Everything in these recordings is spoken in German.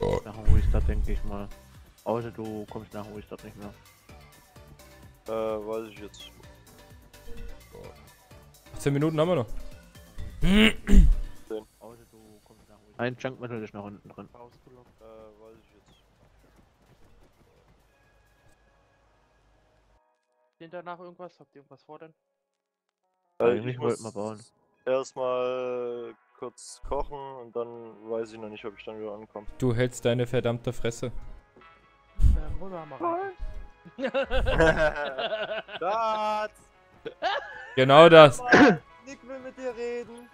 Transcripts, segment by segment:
Nach dem Restart denke ich mal. Außer du kommst nach dem Restart nicht mehr. Äh, weiß ich jetzt. 10 Minuten haben wir noch. Außer du kommst nach dem Restart. Ein Junk Metal ist noch unten drin. Äh, weiß ich jetzt. Denn danach irgendwas? Habt ihr irgendwas vor denn? Äh, Eigentlich ich wollten wir bauen. Erstmal kurz kochen und dann weiß ich noch nicht, ob ich dann wieder ankomme. Du hältst deine verdammte Fresse. Ähm, hol mal rein. Schatz! Genau das. Nick will mit dir reden.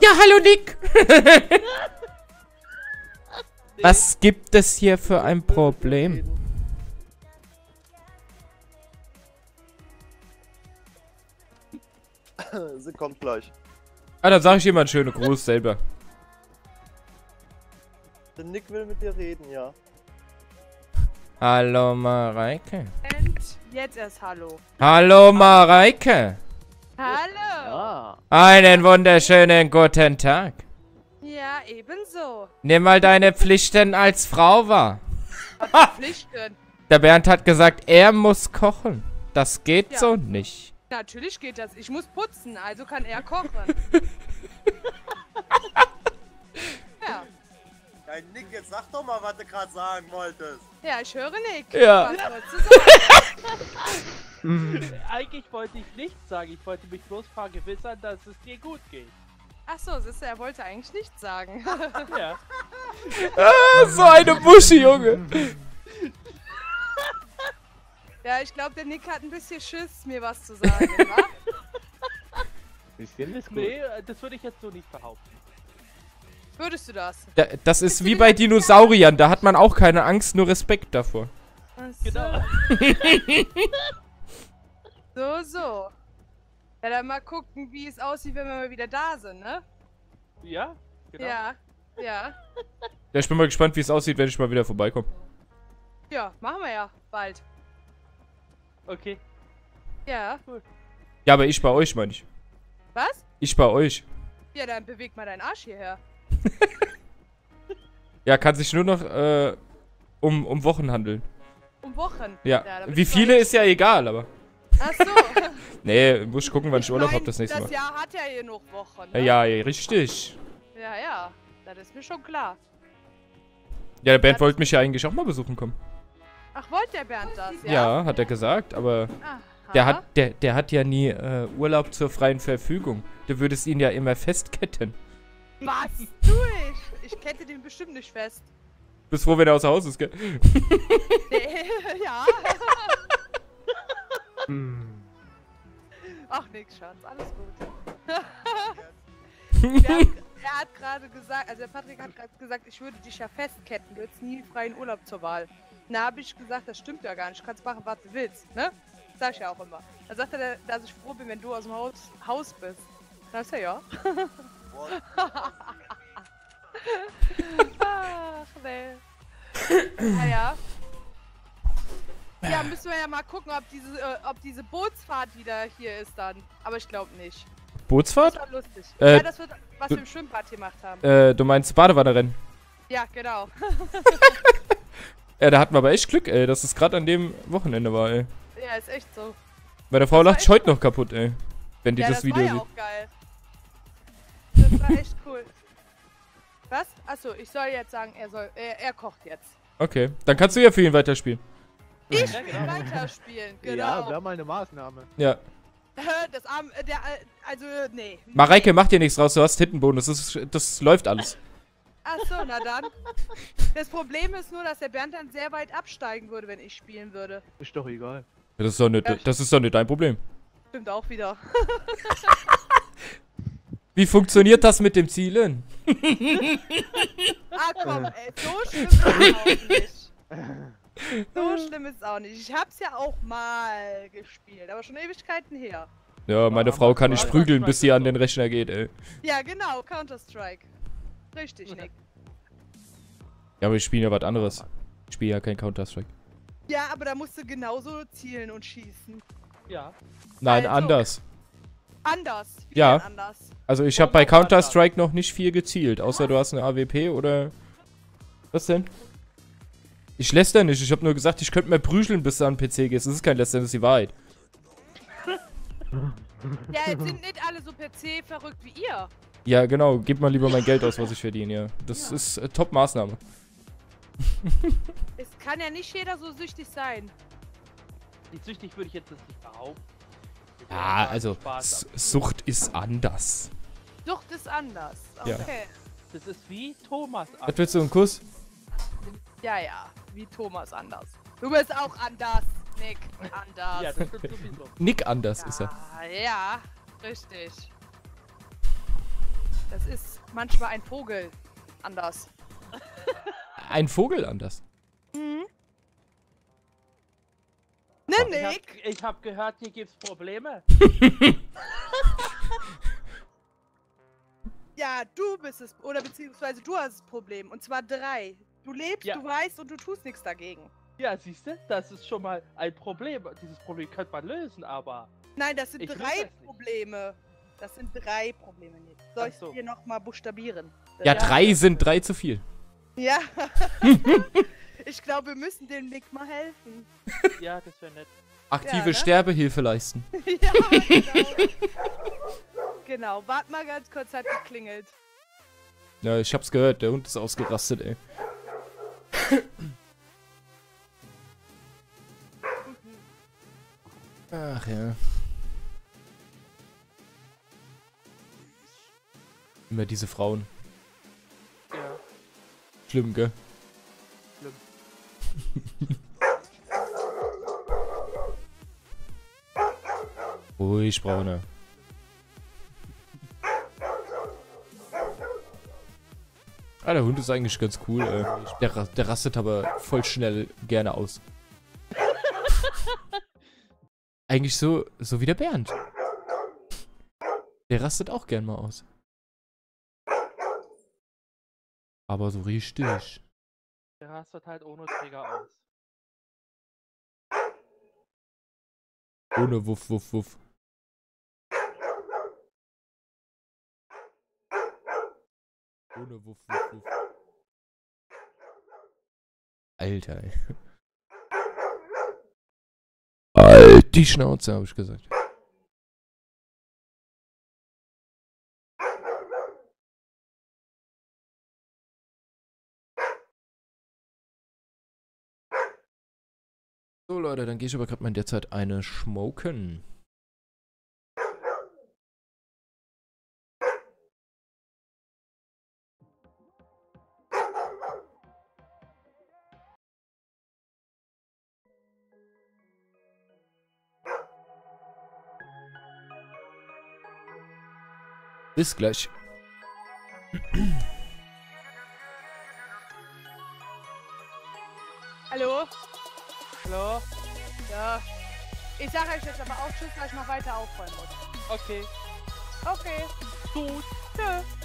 Ja, hallo Nick. Was gibt es hier für ein Problem? Sie kommt gleich. Ah, dann sage ich jemand schöne Gruß selber. Der Nick will mit dir reden, ja. Hallo Mareike. Und jetzt erst Hallo. Hallo Mareike. Hallo. Ah, Einen wunderschönen guten Tag. Ja, ebenso. Nimm mal deine Pflichten als Frau wahr. Pflichten. Der Bernd hat gesagt, er muss kochen. Das geht Ja. so nicht. Natürlich geht das. Ich muss putzen, also kann er kochen. ja. Hey Nick, jetzt sag doch mal, was du gerade sagen wolltest. Ja, ich höre Nick. Ja. Was wolltest sagen? Eigentlich wollte ich nichts sagen. Ich wollte mich bloß vergewissern, dass es dir gut geht. Ach so, siehst du, er wollte eigentlich nichts sagen. Ja. Ah, so eine Busche, Junge. ja, ich glaube, der Nick hat ein bisschen Schiss, mir was zu sagen, wa? bisschen ist gut. Nee, äh, das würde ich jetzt so nicht behaupten. Würdest du das? Da- Das ist wie bei Dinosauriern. Da hat man auch keine Angst, nur Respekt davor. Ach so. Genau. So, so. Ja, dann mal gucken, wie es aussieht, wenn wir mal wieder da sind, ne? Ja? Genau. Ja. Ja. Ja, ich bin mal gespannt, wie es aussieht, wenn ich mal wieder vorbeikomme. Ja, machen wir ja bald. Okay. Ja. Ja, aber ich bei euch, meine ich. Was? Ich bei euch. Ja, dann beweg mal deinen Arsch hierher. Ja, kann sich nur noch äh, um, um Wochen handeln. Um Wochen. Ja. bin Wie viele ist ja egal, aber. Ach so. Nee, muss ich gucken, wann ich Urlaub Nein, hab das nächste Das Mal. Jahr hat ja hier noch Wochen. Ja, Ne? ja, ja, richtig. Ja, ja. Das ist mir schon klar. Ja, der Bernd wollte mich ja eigentlich auch mal besuchen kommen. Ach, wollte der Bernd das? Ja. Ja, hat er gesagt, aber Aha. der hat, der, der hat ja nie äh, Urlaub zur freien Verfügung. Du würdest ihn ja immer festketten. Was tu ich? Ich kette den bestimmt nicht fest. Bis froh, wenn er außer Haus ist, gell? Nee, ja. Hm. Ach, nix, Schatz. Alles gut. der, hat- er hat gerade gesagt, also der Patrick hat gerade gesagt, ich würde dich ja festketten. Du hättest nie freien Urlaub zur Wahl. Na, habe ich gesagt, das stimmt ja gar nicht. Du kannst machen, was du willst, ne? Sag ich ja auch immer. Dann sagt er, dass ich froh bin, wenn du aus dem Haus, Haus bist. Dann ist er ja. Ach, nee. Naja. Ja, müssen wir ja mal gucken, ob diese, äh, ob diese Bootsfahrt wieder hier ist dann. Aber ich glaube nicht. Das Bootsfahrt? war lustig. Äh, ja, das wird, was du- wir im Schwimmbad gemacht haben. Äh, du meinst Badewanne-Rennen? Ja, genau. Ja, da hatten wir aber echt Glück, ey, dass es gerade an dem Wochenende war, ey. Ja, ist echt so. Meine Frau war lacht sich echt heute noch kaputt, ey. Wenn die ja, das, das Video war ja sieht. auch geil. Das war echt cool. Was? Achso, ich soll jetzt sagen, er soll, er, er kocht jetzt. Okay, dann kannst du ja für ihn weiterspielen. Ich Ja, will genau. weiterspielen, Ja, genau. wäre mal eine Maßnahme. Ja. das Arm, äh, der, äh, also, nee. Mareike, mach dir nichts raus, du hast Hittenbonus, das, ist, das läuft alles. Achso, na dann. Das Problem ist nur, dass der Bernd dann sehr weit absteigen würde, wenn ich spielen würde. Ist doch egal. Das ist doch nicht, das ist doch nicht dein Problem. Stimmt auch wieder. Wie funktioniert das mit dem Zielen? Ah, komm, ey, so schlimm ist es auch nicht. So schlimm ist es auch nicht. Ich hab's ja auch mal gespielt, aber schon Ewigkeiten her. Ja, meine Frau kann nicht prügeln, bis sie an den Rechner geht, ey. Ja, genau, Counter-Strike. Richtig, Nick. Ja, aber ich spiele ja was anderes. Ich spiele ja kein Counter-Strike. Ja, aber da musst du genauso zielen und schießen. Ja. Nein, Also. anders. Anders. Wie Ja. Anders. Also ich habe bei Counter-Strike noch nicht viel gezielt, außer du hast eine AWP oder... Was denn? Ich läster nicht, ich habe nur gesagt, ich könnte mir prügeln, bis du an den PC gehst. Das ist kein Lästern, das ist die Wahrheit. Ja, jetzt sind nicht alle so PC verrückt wie ihr. Ja, genau, gib mal lieber mein Geld aus, was ich verdiene, ja. Das ist äh, Top-Maßnahme. Es kann ja nicht jeder so süchtig sein. Die süchtig würde ich jetzt das nicht behaupten. Ja, also, Sucht ist anders. Sucht ist anders. Ja. Okay. haben. Das ist wie Thomas. Was willst du, einen Kuss? Ja, ja. Wie Thomas anders. Du bist auch anders, Nick. Anders. Ja, das stimmt sowieso. Nick anders ist er. ja, ja, richtig. Das ist manchmal ein Vogel anders. Ein Vogel anders. Mhm. Ne, Ich hab, Nick? ich hab gehört, hier gibt's Probleme. Ja, du bist es. Oder beziehungsweise du hast das Problem. Und zwar drei. Du lebst, Ja. du weißt und du tust nichts dagegen. Ja, siehst du, das ist schon mal ein Problem. Dieses Problem könnte man lösen, aber. Nein, das sind drei das. Probleme. Das sind drei Probleme, Nick. Soll ich so. dir nochmal buchstabieren? Ja, Ja. drei sind drei zu viel. Ja. ich glaube, wir müssen dem Nick mal helfen. Ja, das wäre nett. Aktive Ja, ne? Sterbehilfe leisten. ja, genau. genau, warte mal ganz kurz, hat geklingelt. Ja, ich hab's gehört, der Hund ist ausgerastet, ey. Ach ja. Immer diese Frauen. Schlimm, gell? Schlimm. Ruhig, Braune. Ah, der Hund ist eigentlich ganz cool. Äh. Der, der rastet aber voll schnell gerne aus. eigentlich so, so wie der Bernd. Der rastet auch gern mal aus. Aber so richtig. Der rastet halt ohne Trigger aus. Ohne Wuff, Wuff, Wuff. Ohne Wuff, Wuff, Wuff. Alter, ey. Halt die Schnauze, hab ich gesagt. So Leute, dann gehe ich aber gerade mal in der Zeit eine schmoken. Bis gleich. Sage euch jetzt aber auch Tschüss, weil ich noch weiter aufräumen muss. Okay. Okay. Gut. Tschö.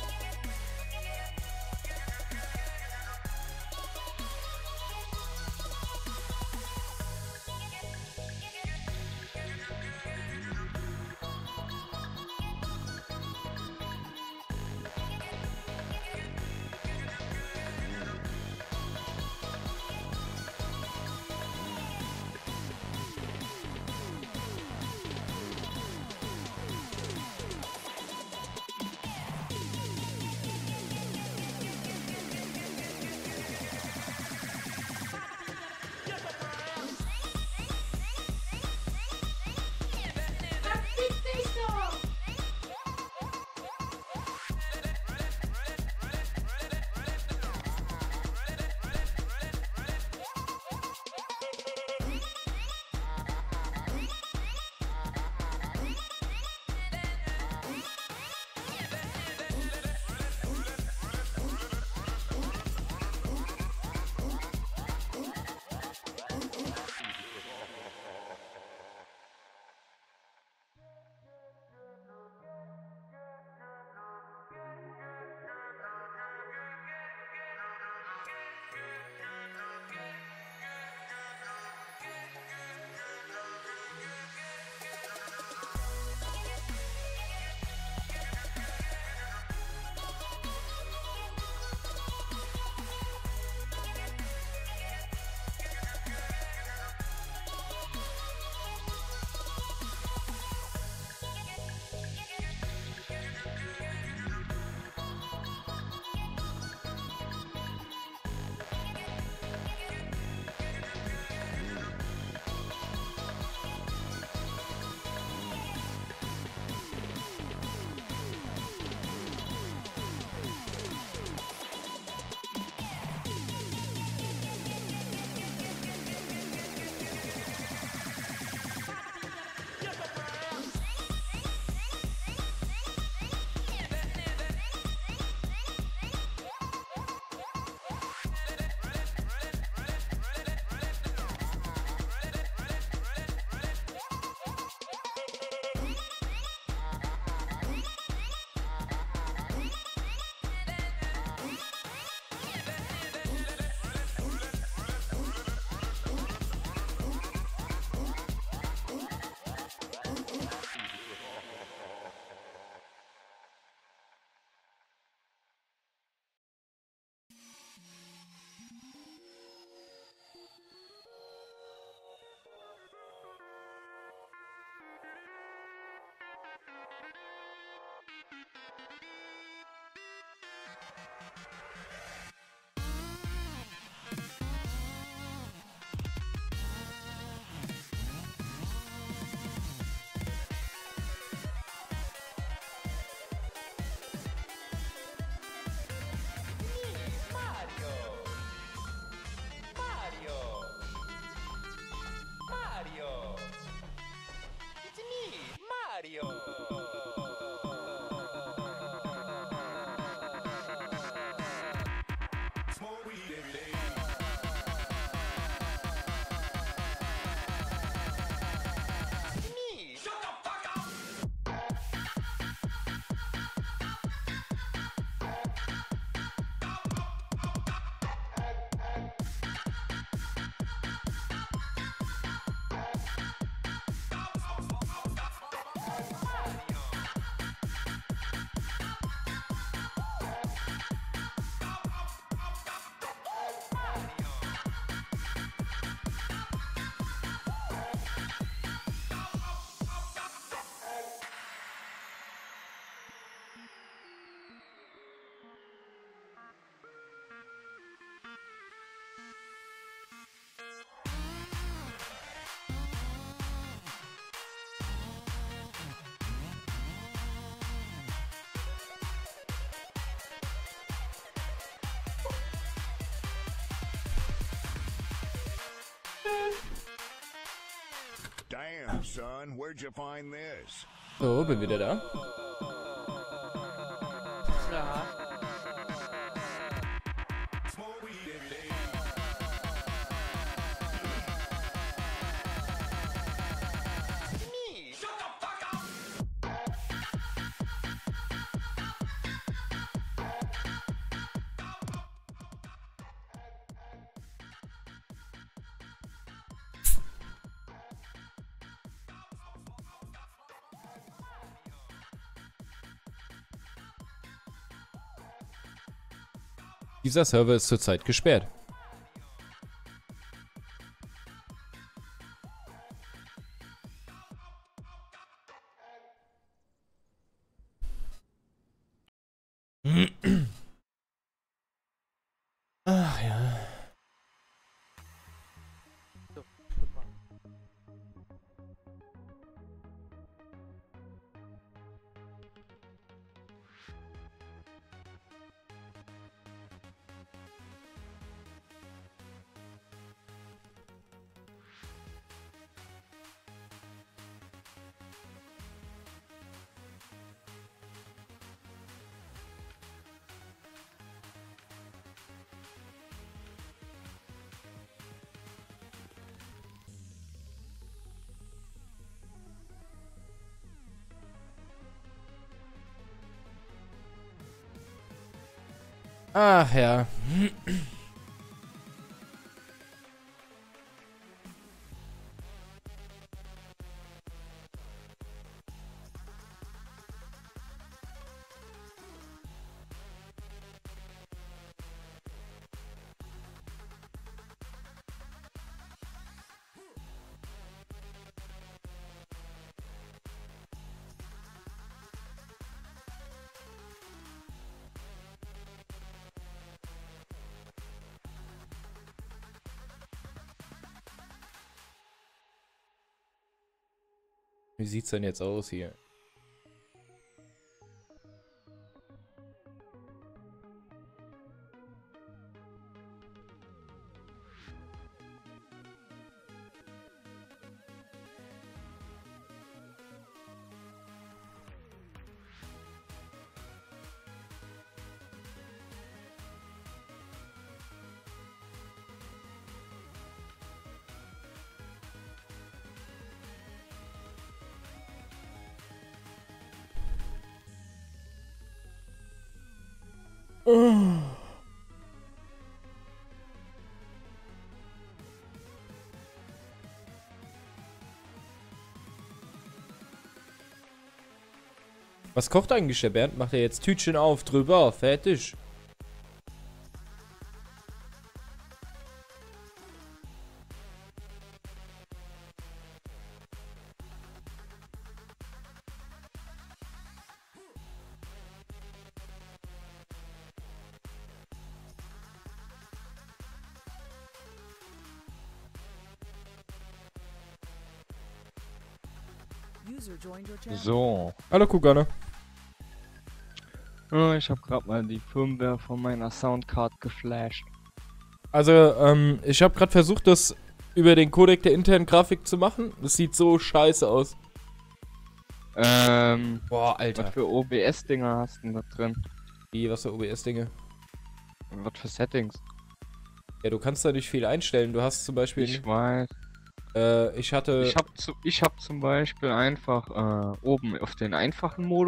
Damn, son, where'd you find this? So, bin wieder da. Ja. Dieser Server ist zurzeit gesperrt. Ach ja. Wie sieht's denn jetzt aus hier? Was kocht eigentlich der Bernd? Macht er jetzt Tütchen auf, drüber, fertig. So, Hallo Kugane. äh, ich habe gerade mal die Firmware von meiner Soundcard geflasht. Also, ähm, ich habe gerade versucht, das über den Codec der internen Grafik zu machen. Das sieht so scheiße aus. Ähm, Boah, was für OBS-Dinger hast du denn da drin? Wie, was für OBS-Dinge? Was für Settings? Ja, du kannst da nicht viel einstellen. Du hast zum Beispiel. Ich weiß. Äh, ich hatte. Ich habe zu, ich hab zum Beispiel einfach äh, oben auf den einfachen Modus